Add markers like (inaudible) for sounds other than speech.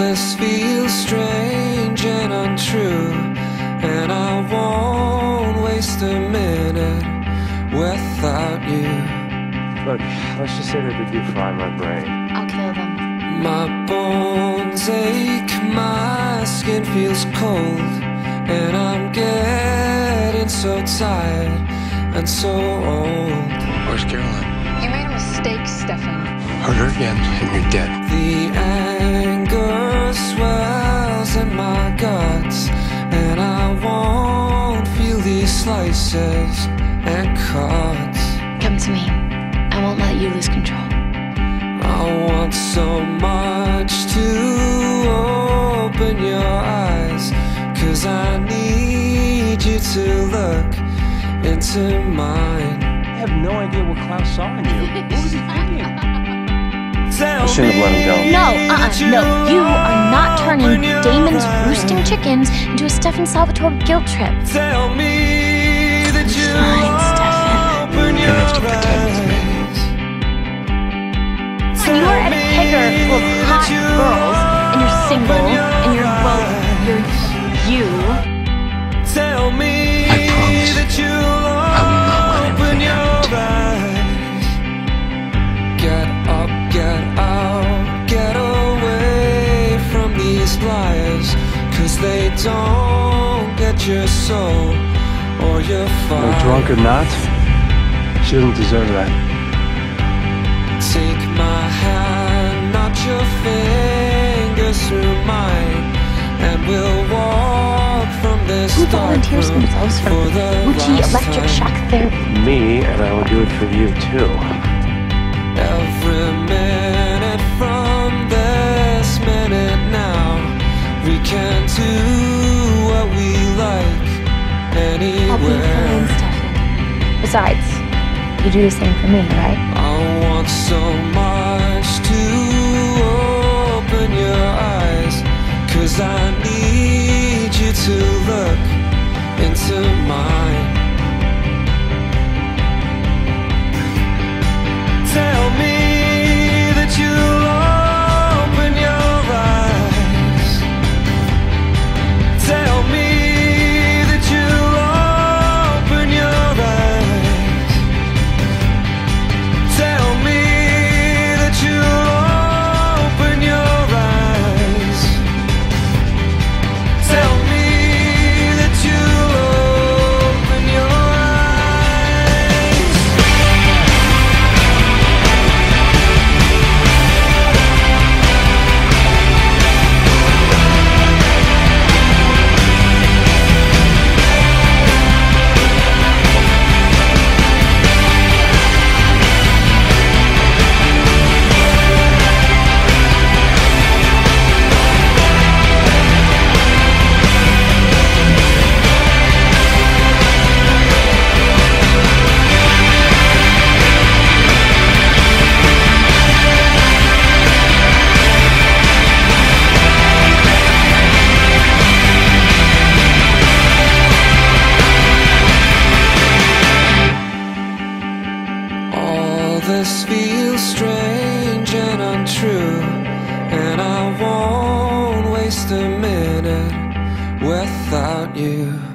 this feels strange and untrue, and I won't waste a minute without you. Look, let's just say that they do fry my brain. I'll kill them. My bones ache, my skin feels cold, and I'm getting so tired and so old. Where's Caroline? You made a mistake, Stefan. Hurt her again, and you're dead. The anger slices and cuts. Come to me. I won't let you lose control. I want so much to open your eyes, cause I need you to look into mine. I have no idea what Klaus saw in you. What was he thinking? (laughs) Tell shouldn't have let him go. No, that uh-uh, no. you'll are not turning Damon's eyes. roosting chickens into a Stefan Salvatore guilt trip. Tell me that you Fine, Stefan. open You don't have to pretend with me. eyes. When you are at a full of hot girls, and you're single, and you're, well, you're you. Tell me I promise that you'll I will not let open anything your happen eyes. Get up, get out, get away from these liars. Cause they don't get your soul or your fire. No, drunk or not, she doesn't deserve that. Take my hand, not your fingers through mine, and we'll walk from this Who volunteers themselves for for the Wuchi electric shock therapy? Me, and I will do it for you too. Besides, you do the same for me, right? This feels strange and untrue, and I won't waste a minute without you.